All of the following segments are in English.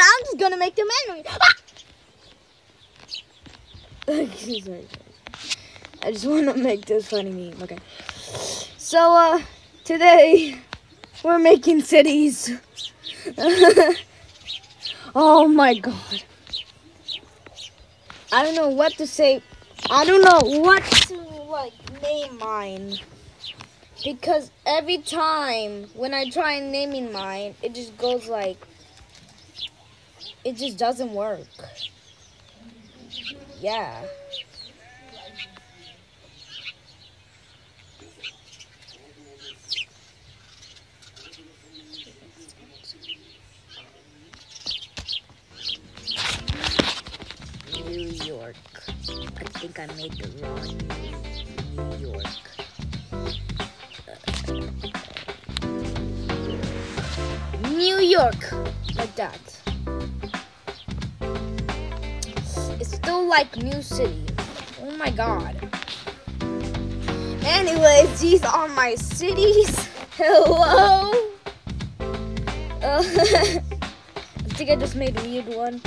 I'm just gonna make them angry. Ah! sorry, sorry. I just want to make this funny meme. Okay. So, uh, today we're making cities. oh my god. I don't know what to say. I don't know what to like name mine. Because every time when I try naming mine, it just goes like it just doesn't work. Yeah. New York. I think I made the wrong New York. New York, like that. Like New City. Oh my god. Anyways, these are my cities. Hello. Uh, I think I just made a weird one.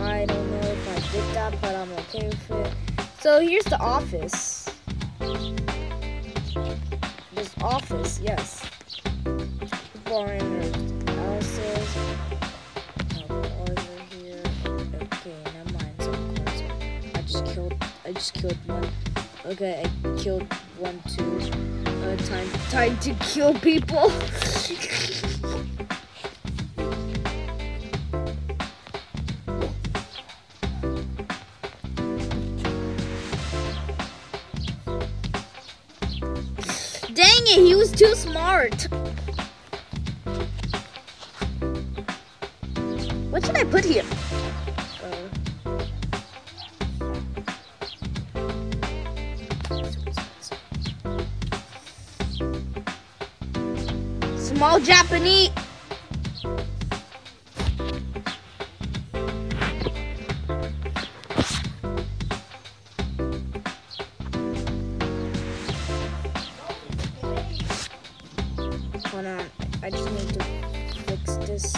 I don't know if I did that, but I'm okay with it. So here's the office. This office, yes. Houses. Killed one. Okay, I killed one two. Uh, time, time to kill people. Dang it, he was too smart. Small Japanese. Hold on, I just need to fix this.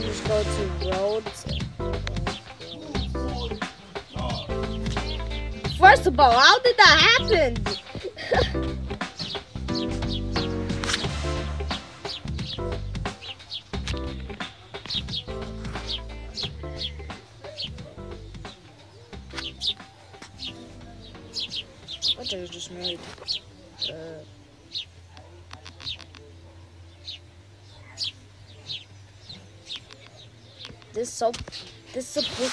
Just go to roads. First of all, how did that happen?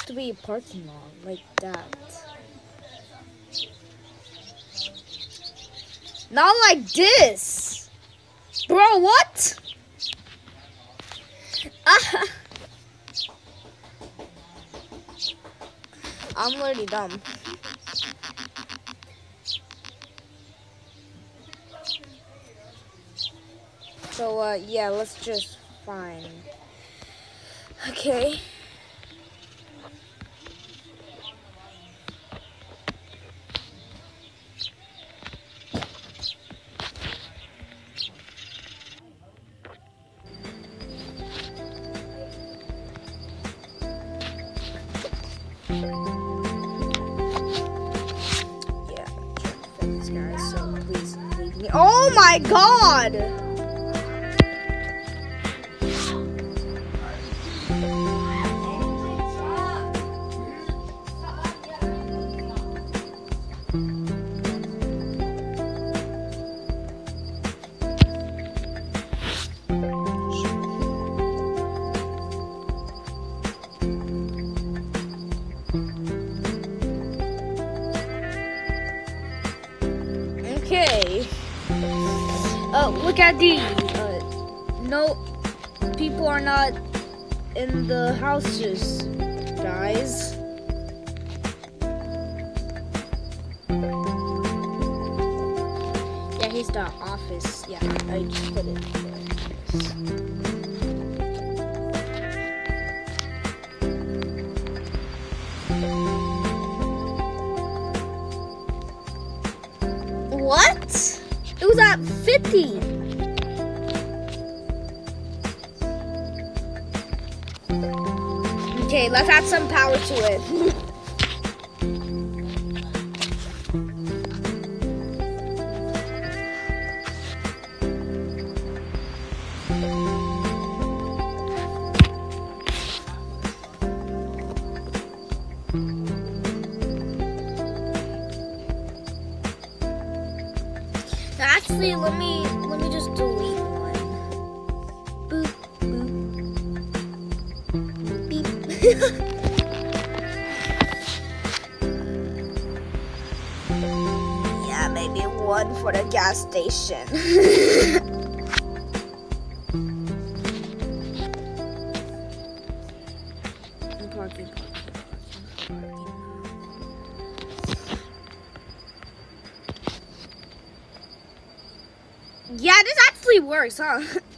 To be a parking lot like that. Not like this. Bro, what? I'm already dumb. So, uh, yeah, let's just find. Okay. These. Uh, no, people are not in the houses, guys. Yeah, he's the office. Yeah, I just put it there. What? It was at 50. Let's add some power to it. Actually, let me yeah, maybe one for the gas station. Yeah, this actually works, huh?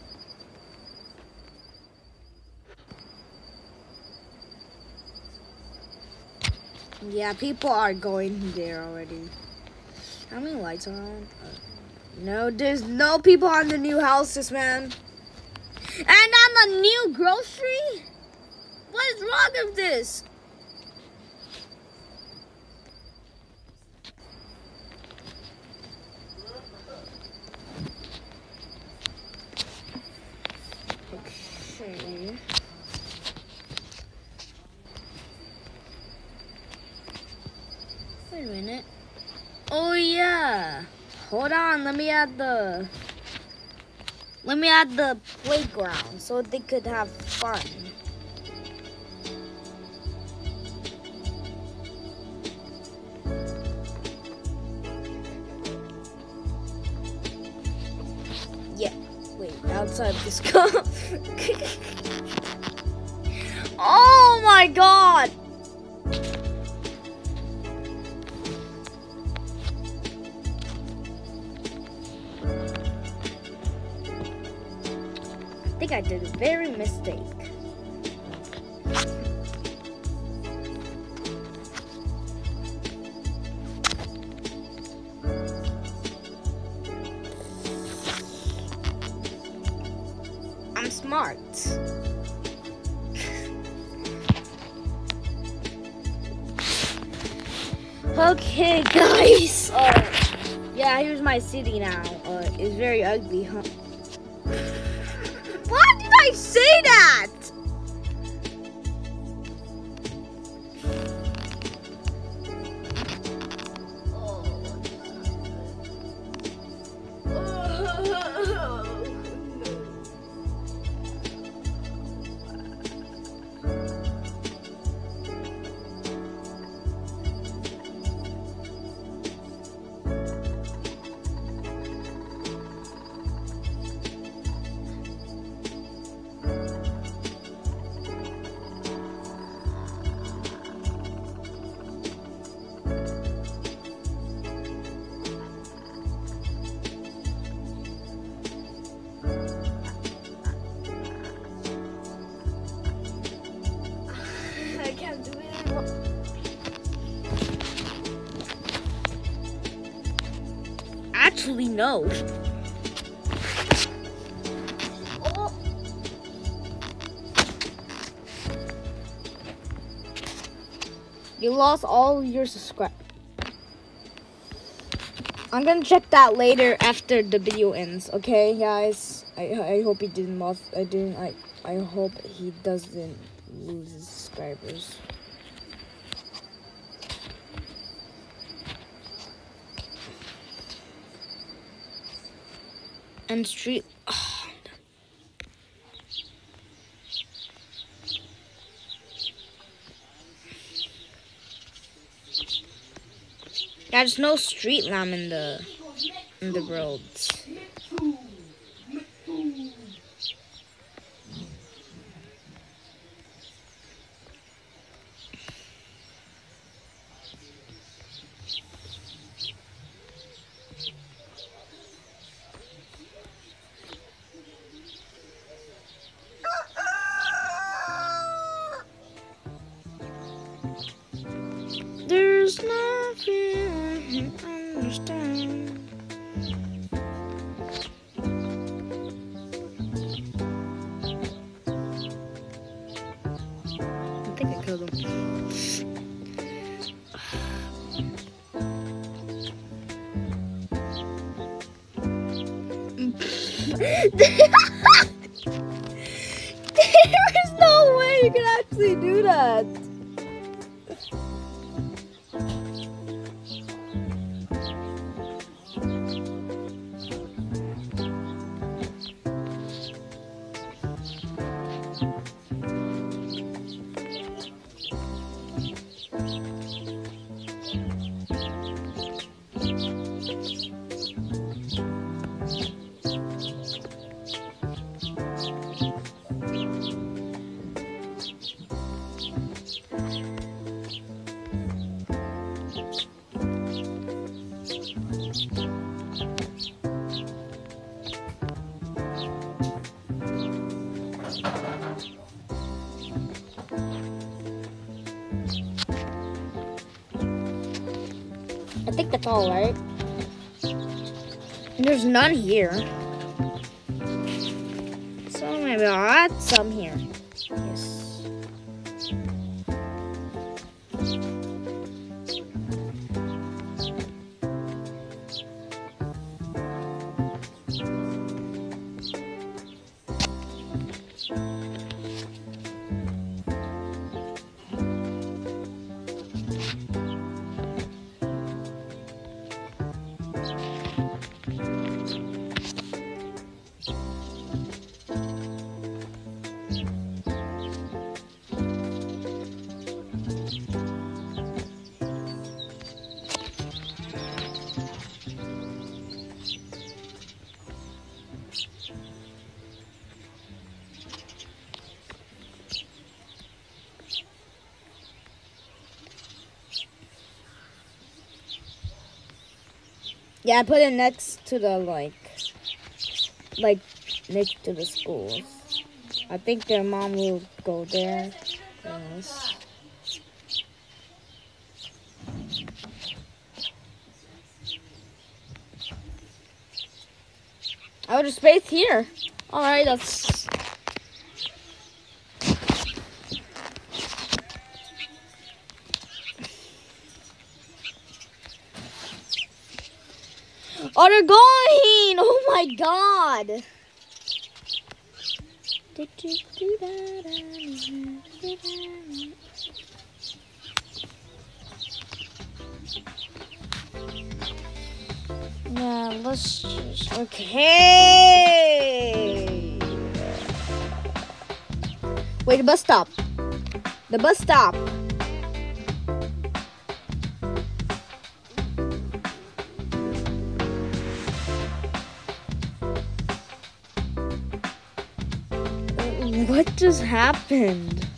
yeah, people are going there already. How many lights are on? Uh, no, there's no people on the new houses, man. And on the new grocery? What is wrong with this? Okay. A minute. Oh yeah. Hold on, let me add the let me add the playground so they could have fun. Yeah, wait, outside this car. oh my god! Very mistake. I'm smart. okay, guys. Uh, yeah, here's my city now. Uh, it's very ugly, huh? I say that? You lost all your subscribers. I'm gonna check that later after the video ends. Okay, guys. I I hope he didn't lost. I didn't. I I hope he doesn't lose his subscribers. And street. There's no street lamp in the in the roads. There's nothing I understand. I think I killed him. all right. There's none here. So maybe I'll add some here. Yeah, I put it next to the like, like next to the schools. I think their mom will go there. Yes. Oh, Outer space here. All right, that's. Oh, they're going! Oh my god! Yeah, let's just. Okay! Wait, the bus stop. The bus stop. What just happened?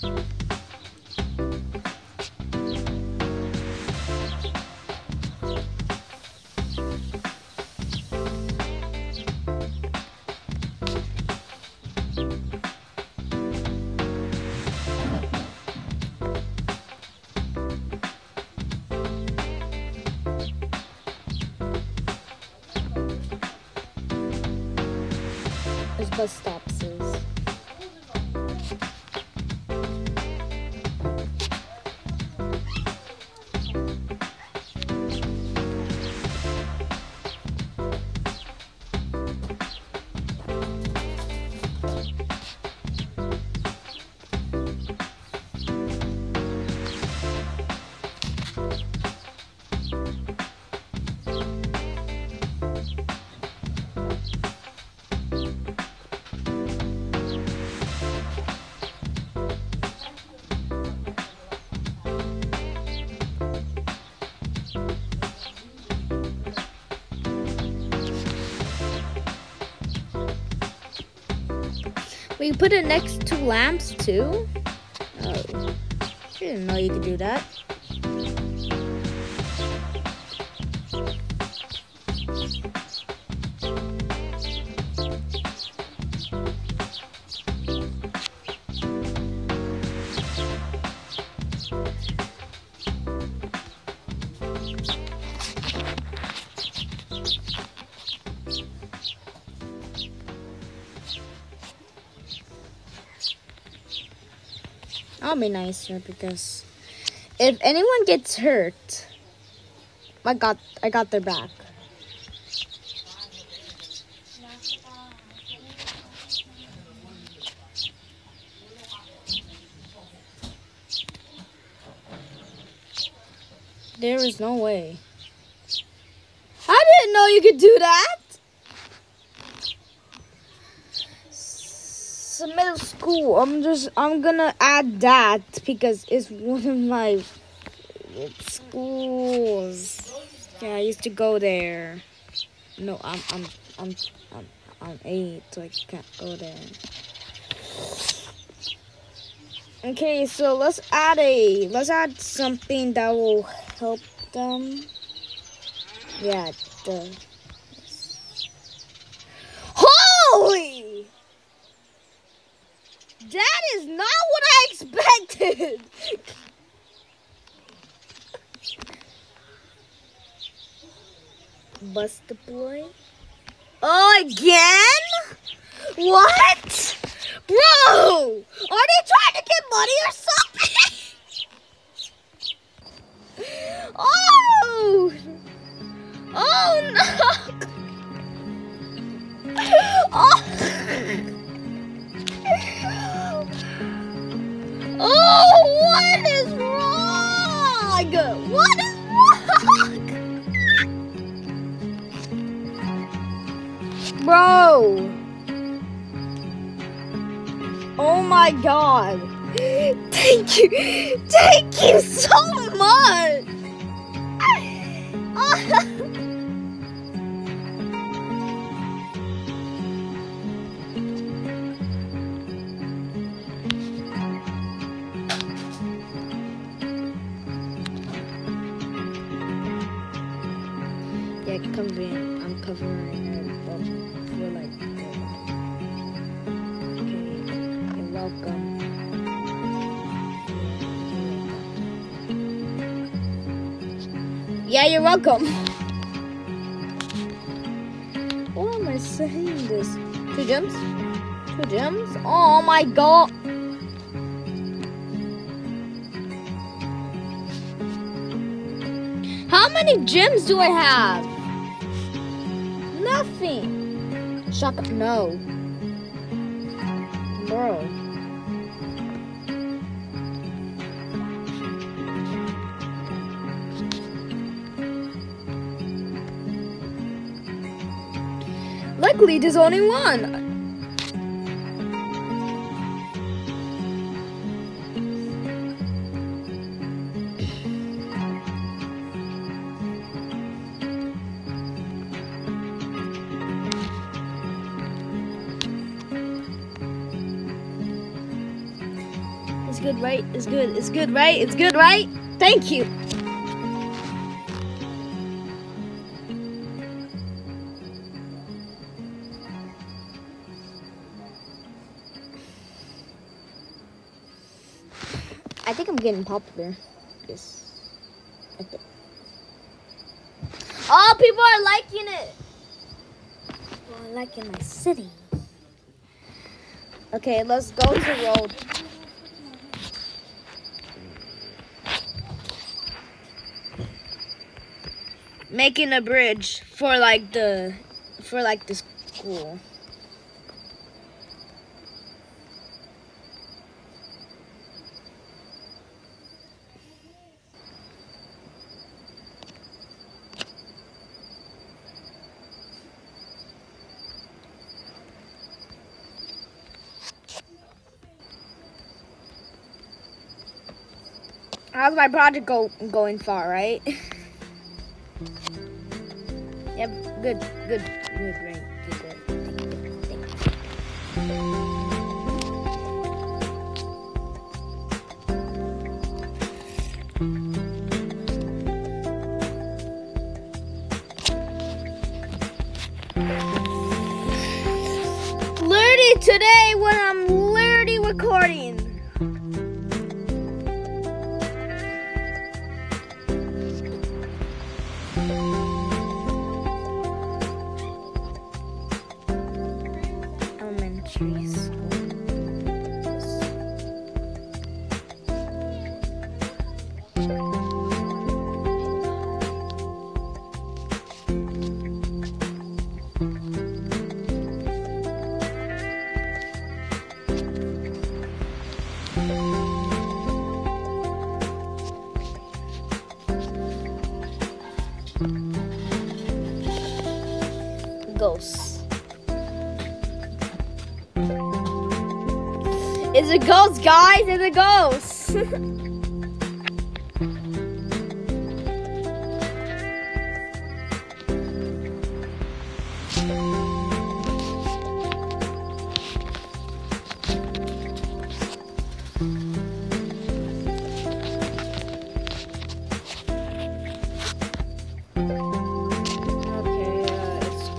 We put it next to lamps too. Oh, I didn't know you could do that. Nicer because if anyone gets hurt, I got I got their back. There is no way. I didn't know you could do that. So middle school. I'm just I'm gonna add that because it's one of my schools. Yeah, I used to go there. No, I'm I'm I'm I'm I'm eight, so I can't go there. Okay, so let's add a let's add something that will help them. Yeah, the Holy! That is not what I expected. Bust the boy. Oh, again? What? Bro! Are they trying to get money or something? oh! Oh no! Oh! What is wrong? Bro! Oh my god! Thank you! Thank you so much! Oh. Welcome. Why am I saying this? Two gems? Two gems? Oh my god. How many gems do I have? Nothing. Shut up. No. Bro. Luckily, there's only one. It's good, right? It's good. It's good, right? It's good, right? Thank you. Getting popular. Yes. Oh, people are liking it. People are liking my city. Okay, let's go to the road. Making a bridge for like the for like the school. How's my project go going far, right? yep, good, good, good, right, good, good. A ghost, guys. It's a ghost. Okay,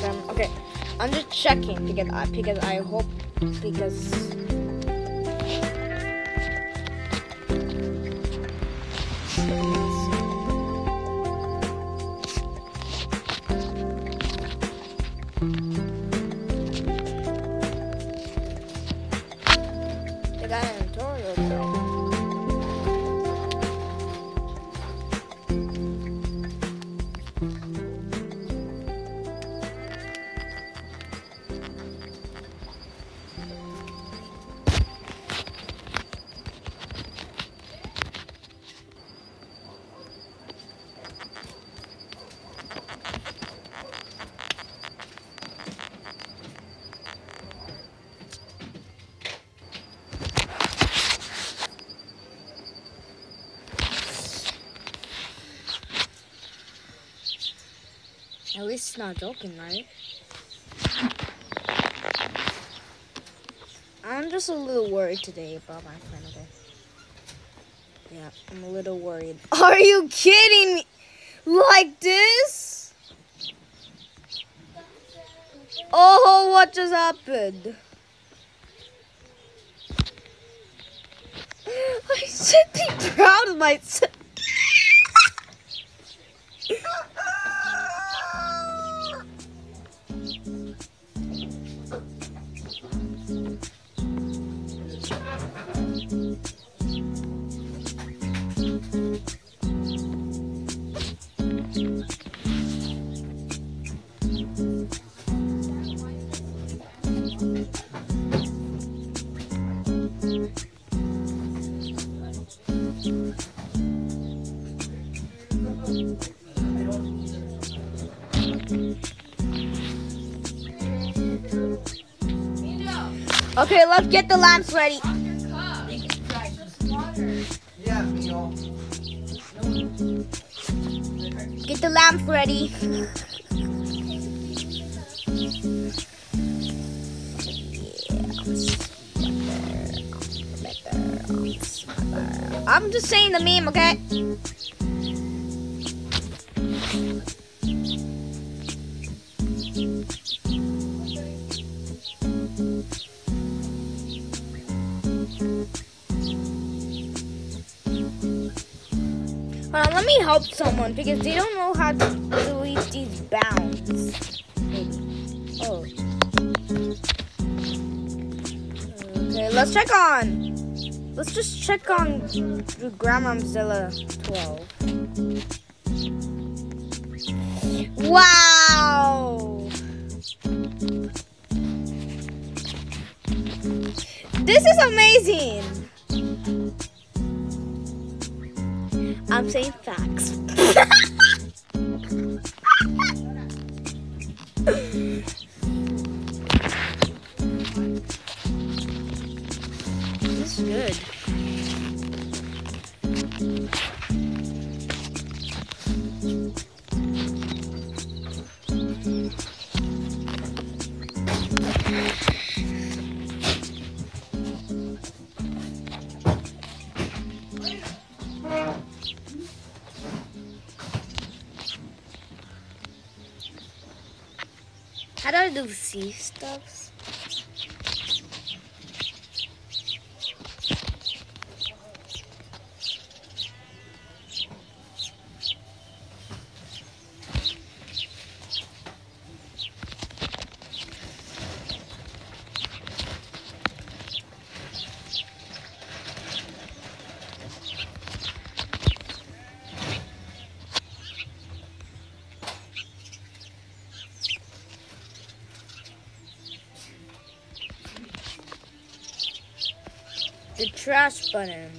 uh. Okay, I'm just checking because I because I hope because. Not joking, right? I'm just a little worried today about my friend? Yeah, I'm a little worried. Are you kidding me? Like this? Oh, what just happened? I should be proud of myself. Okay, let's get the lamps ready. The lamp ready. I'm just saying the meme, okay? Me help someone because they don't know how to delete these bounds. Oh. Okay, let's check on. Let's just check on the Grandmamzilla 12. Wow! This is amazing! I'm saying facts. Do I trash button.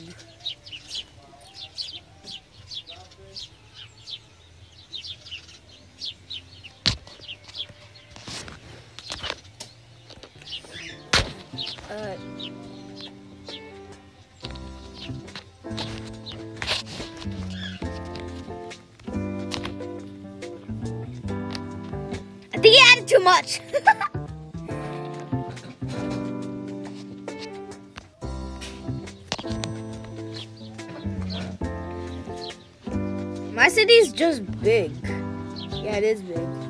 Uh, I think he added too much. city's just big. Yeah, it is big.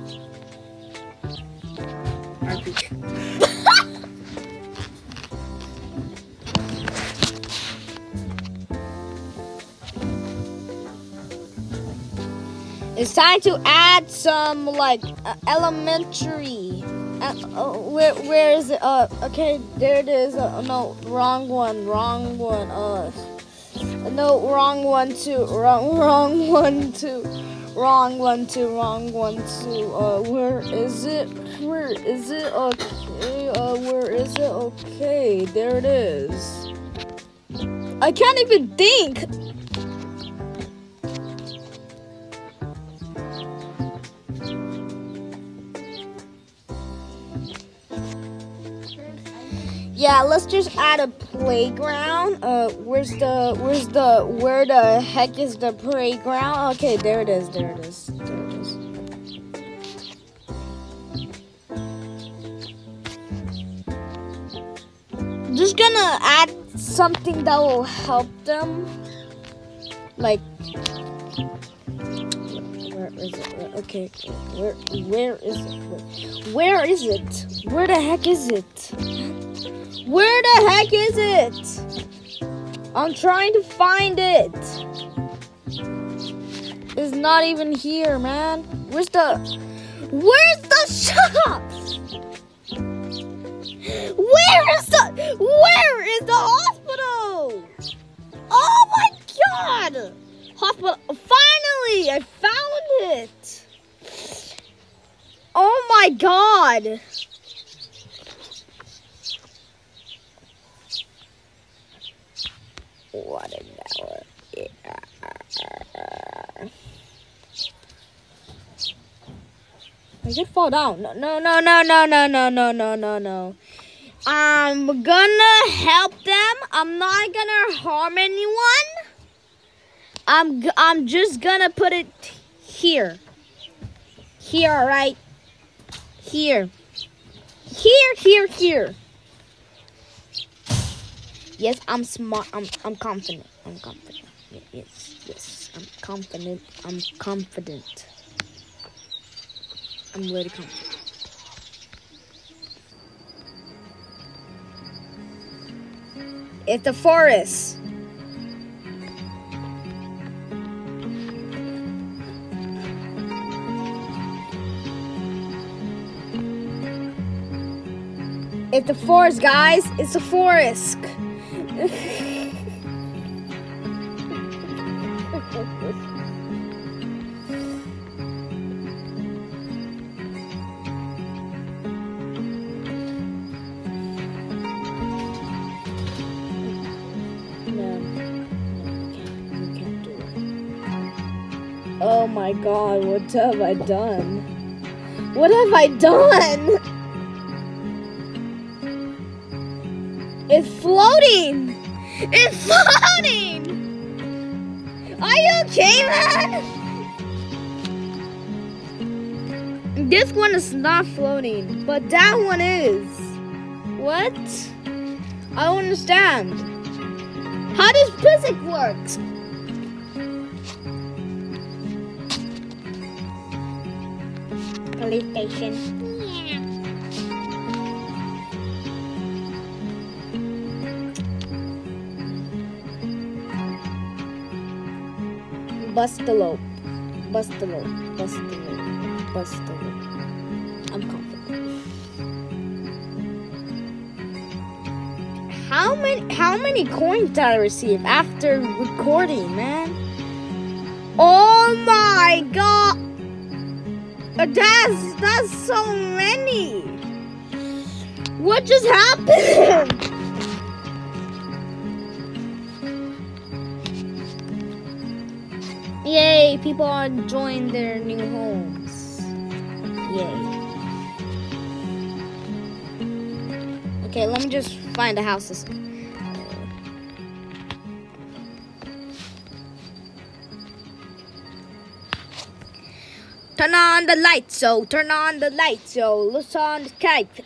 It's time to add some like uh, elementary. Uh, uh, where where is it? Uh, okay, there it is. Uh, no, wrong one, wrong one. Uh, no, wrong one two, Wrong, wrong one two, Wrong one two, Wrong one two. Uh, where is it? Where is it? Okay. Uh, where is it? Okay, there it is. I can't even think. Yeah, let's just add a playground. Uh, where's the, where's the, where the heck is the playground? Okay, there it is, there it is, there it is. Just gonna add something that will help them. Like, where is it? Okay, where, where is it? Where is it? Where the heck is it? Where the heck is it? I'm trying to find it. It's not even here, man. Where's the Where's the shops? Where is the Where is the hospital? Oh my god! Hospital finally I found it. Oh my god. What an hour. I did fall down. No, no, no, no, no, no, no, no, no, no. I'm gonna help them. I'm not gonna harm anyone. I'm I'm just gonna put it here. Here, right? Here. Here, here, here. Yes, I'm smart. I'm I'm confident. I'm confident. Yes, yes. I'm confident. I'm confident. I'm really confident. It's the forest. It's the forest, guys. It's the forest. Oh my god, what have I done? What have I done? It's floating! It's floating! Are you okay, man? This one is not floating, but that one is. What? I don't understand. How does physics work? Police station. Bustalope. Bustalope. Bustalope. Bustalope. I'm confident. How many how many coins did I receive after recording, man? Oh my god! That's that's so many. What just happened? People are enjoying their new homes. Yay. Okay, let me just find the houses. Turn on the lights, so turn on the lights, oh. so look on the kite.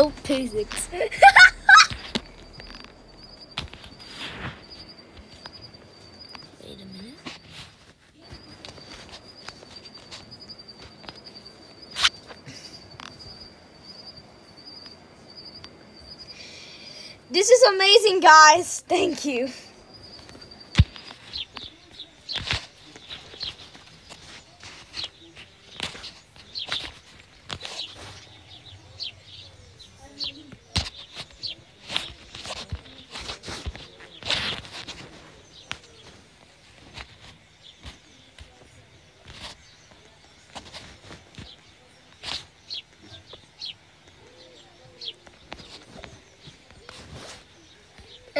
Low physics. This is amazing, guys. Thank you.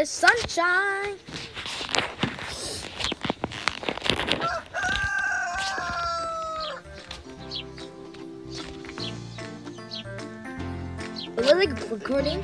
It's sunshine. Was it like recording?